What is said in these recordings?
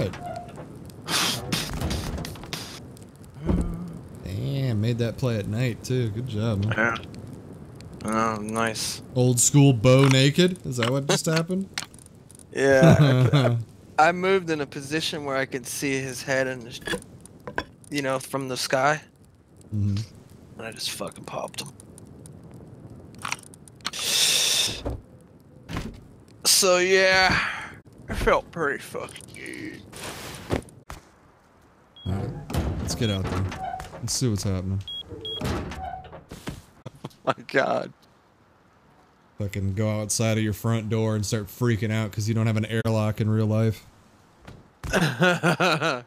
right. Damn, made that play at night too. Good job. Man. Yeah. Oh, nice. Old school bow naked. Is that what just happened? Yeah. I, I moved in a position where I could see his head and, his, you know, from the sky, Mm -hmm. and I just fucking popped him. So yeah, it felt pretty fucking good. All right, let's get out there. Let's see what's happening. Oh my God. Fucking go outside of your front door and start freaking out because you don't have an airlock in real life. the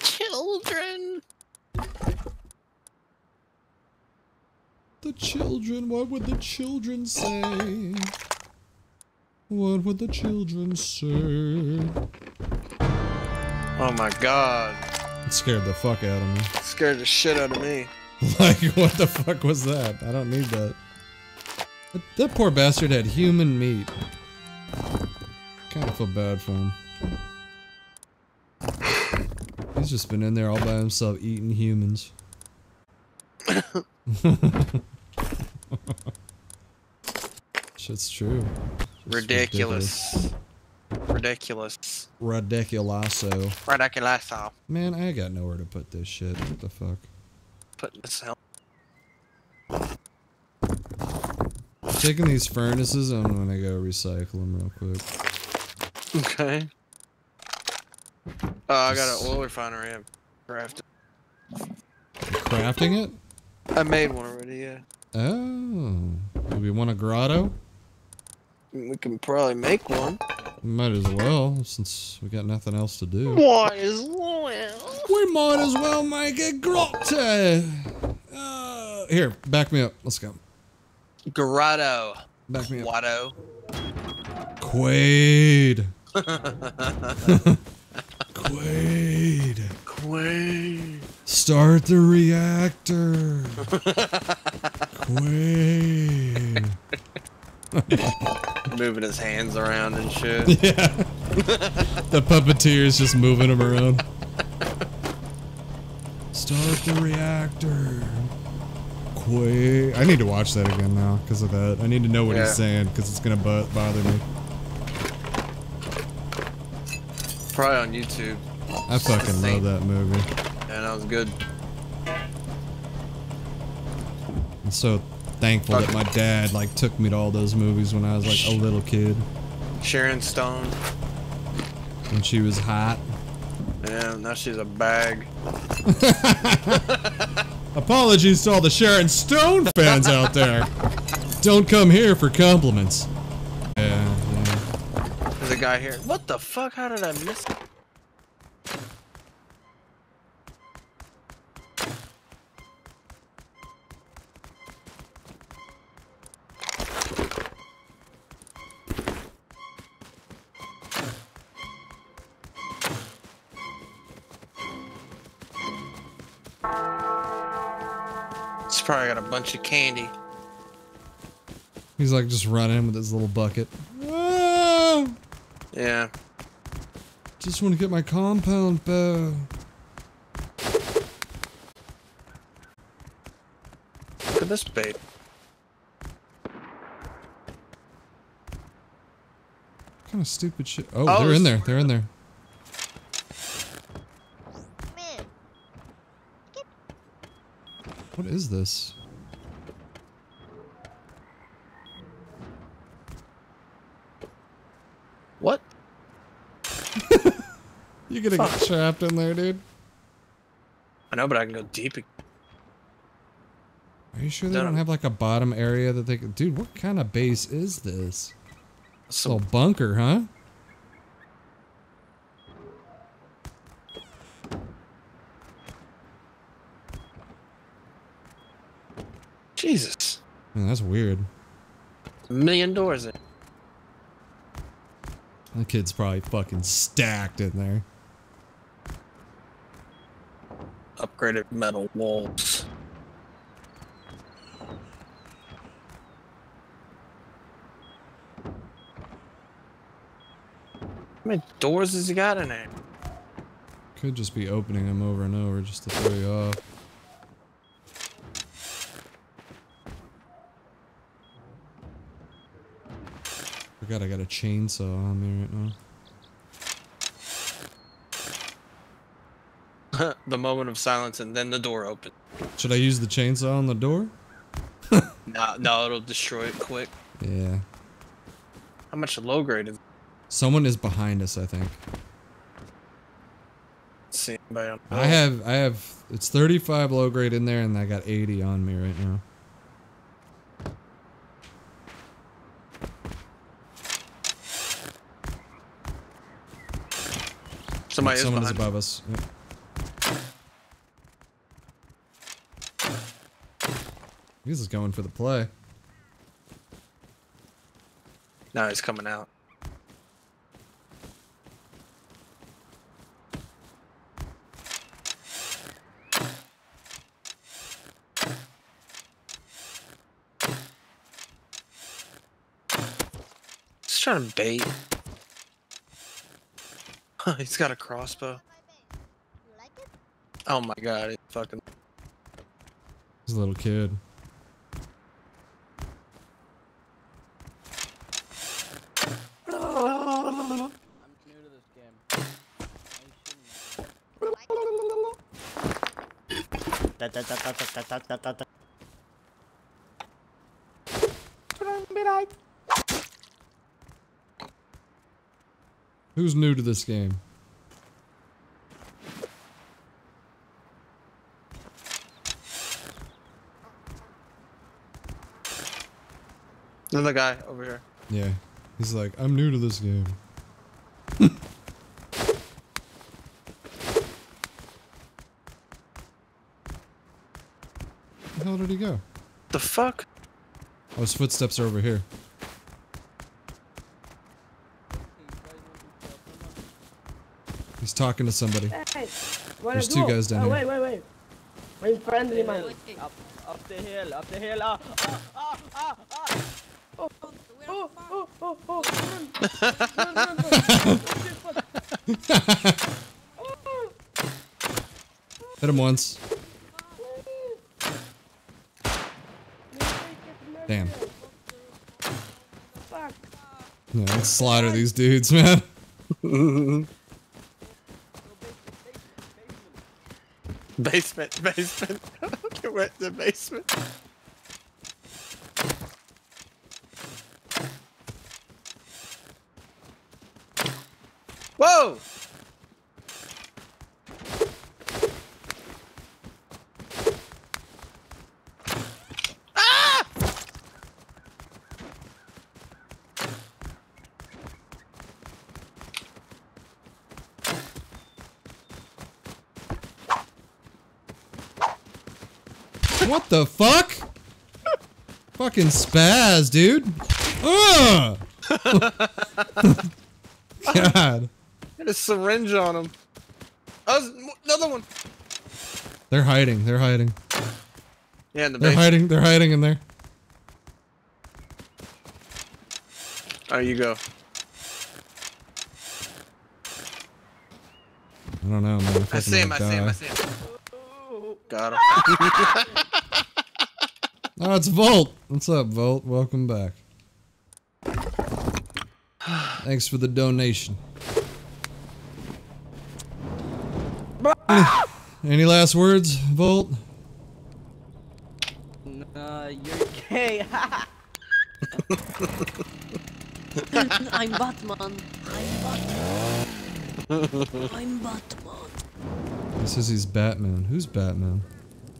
children. The children, what would the children say? What would the children say? Oh my God. It scared the fuck out of me. Scared the shit out of me. Like, what the fuck was that? I don't need that. That, that poor bastard had human meat. Kind of feel bad for him. He's just been in there all by himself eating humans. Shit's true. It's Ridiculous. Ridiculous. Ridiculoso. Ridiculous. Man, I got nowhere to put this shit. What the fuck? Putting this out. Taking these furnaces, I'm gonna go recycle them real quick. Okay. Oh, I got an oil refinery. I'm crafting. Crafting it? I made one already. Yeah. Oh. Do we want a grotto? We can probably make one. Might as well, since we got nothing else to do. Might as well. We might as well make a grotto. Uh, here, back me up. Let's go. Grotto. Back me up. Watto. Quaid. Quaid. Queen. Start the reactor. Quaid. Moving his hands around and shit. Yeah. the puppeteer is just moving him around. Start the reactor. Quay. I need to watch that again now because of that. I need to know what Yeah. he's saying because it's gonna bo- bother me. Probably on YouTube. I fucking love that movie. Yeah, that was good. I'm so thankful that my dad like took me to all those movies when I was like a little kid Sharon Stone. when she was hot. Yeah, now she's a bag. Apologies to all the Sharon Stone fans out there. Don't come here for compliments. Yeah, yeah. There's a guy here. What the fuck? How did I miss it? Probably got a bunch of candy. He's like just running with his little bucket. Ah, Yeah. just want to get my compound bow. Look at this bait. What kind of stupid shit? Oh, Oh, they're in there. They're in there. What is this? What? You're gonna get trapped in there, dude. I know, but I can go deep. Are you sure they No, don't have like a bottom area that they could? Dude, what kind of base is this? A little bunker, huh? Jesus, Man, that's weird. a million doors in. The kid's probably fucking stacked in there. Upgraded metal walls. How many doors has he got in there? Could just be opening them over and over just to throw you off. Forgot I got a chainsaw on me right now. the moment of silence and then the door opens. Should I use the chainsaw on the door? No, no, it'll destroy it quick. Yeah. How much low grade is Someone is behind us, I think. see anybody on I have, I have, it's 35 low grade in there and I got 80 on me right now. Somebody is Someone is above us. Yep. This is going for the play. No, he's coming out. Just trying to bait. he's got a crossbow. Oh my god, it's fucking. He's a little kid. Who's new to this game? Another guy over here. Yeah. He's like, I'm new to this game. Where the hell did he go? The fuck? Oh, his footsteps are over here. He's talking to somebody. Hey, There's two go? guys down oh, here. Wait, wait, wait. Where's friendly man? Up, up the hill, up the hill. Ah, ah, ah, ah, ah. Oh, oh, oh, oh, run. Run, run, run. Hit him once. Damn. Fuck. Yeah, let's slaughter these dudes, man. Basement, basement. We're at the basement. Whoa! Ah! What the fuck? Fucking spaz, dude. Ugh! God. Got a syringe on him. Oh, another one. They're hiding. They're hiding. Yeah, in the They're basement. hiding. They're hiding in there. Oh, you go. I don't know, man. I fucking see him. I might see him. I die. see him. Got him. Oh, it's Volt. What's up, Volt? Welcome back. Thanks for the donation. Any, last words, Volt? Nah, you're gay. I'm Batman. I'm Batman. I'm Batman. He says he's Batman. Who's Batman?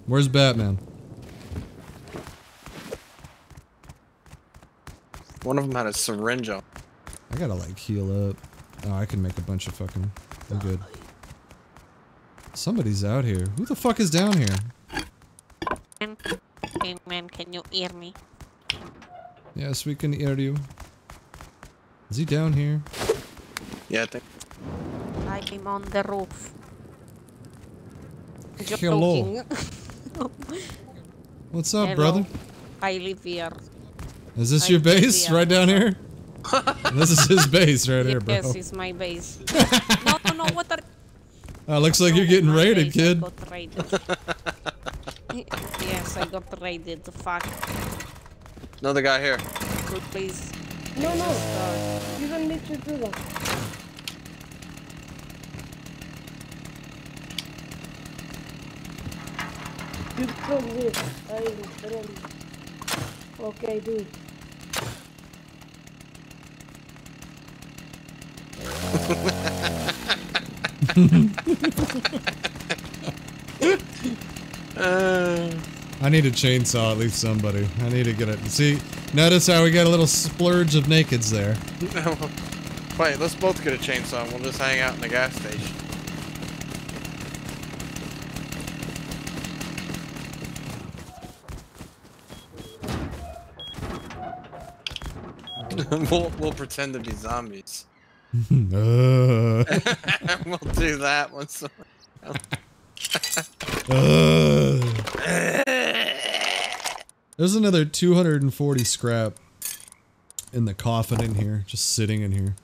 Where's Batman? One of them had a syringe on. I gotta like heal up. Oh, I can make a bunch of fucking. I'm good. Somebody's out here. Who the fuck is down here? Hey man, can you hear me? Yes, we can hear you. Is he down here? Yeah, I think. I'm on the roof. Hello. Joking. What's up, Hello. brother? I live here. Is this I your base right down here? this is his base right here, bro. Yes, it's my base. no, no, no, what are... Uh, looks like you're getting raided, base, kid. I got raided. yes, I got raided. Fuck. Another guy here. Good, please. No, no. You don't need to do that. You don't need. I literally. Okay, do I need a chainsaw at least somebody. I need to get it. See, notice how we got a little splurge of nakeds there. wait, let's both get a chainsaw we'll just hang out in the gas station. we'll, we'll pretend to be zombies. Uh, we'll do that once. uh. There's another 240 scrap in the coffin in here, just sitting in here.